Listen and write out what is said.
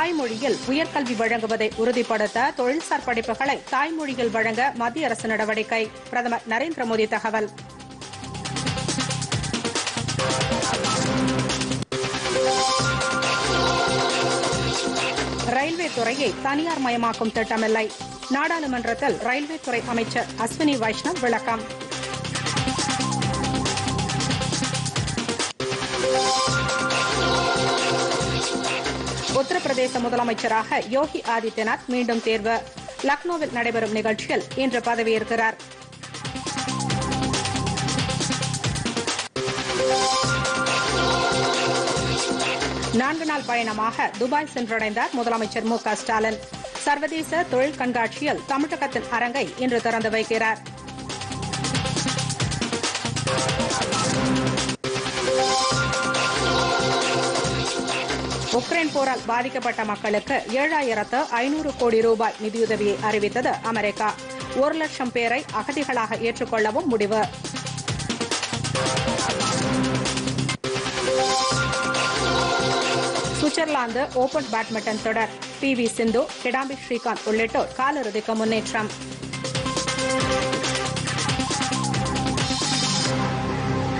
தாய்மொழியில் உயர்கல்வி வழங்குவதை உறுதிப்படுத்த தொழில்சார் படிப்புகளை தாய்மொழியில் வழங்க மத்திய அரசு நடவடிக்கை. பிரதமர் நரேந்திர மோடி தகவல். ரயில்வே துறையை தனியார் மயமாக்கும் திட்டமில்லை. நாடாளுமன்றத்தில் ரயில்வே துறை அமைச்சர் அஸ்வினி வைஷ்ணவ் விளக்கம். உத்தரப்பிரதேச முதலமைச்சராக யோகி ஆதித்யநாத் மீண்டும் தேர்வு. லக்னோவில் நடைபெறும் நிகழ்ச்சியில் இன்று பதவியேற்கிறார். நான்கு நாள் பயணமாக துபாய் சென்றடைந்தார் முதலமைச்சர் மு க ஸ்டாலின். சர்வதேச தொழில் கண்காட்சியில் தமிழகத்தின் அரங்கை இன்று திறந்து வைக்கிறார். உக்ரைன் போரால் பாதிக்கப்பட்ட மக்களுக்கு ஏழாயிரத்து ஐநூறு கோடி ரூபாய் நிதியுதவியை அறிவித்தது அமெரிக்கா. ஒரு லட்சம் பேரை அகதிகளாக ஏற்றுக்கொள்ளவும் முடிவு. சுவிட்சர்லாந்து ஓபன் பேட்மிண்டன் தொடர். பி வி சிந்து கிடாம்பி ஸ்ரீகாந்த் உள்ளிட்டோர் காலிறுதிக்கு முன்னேற்றம்.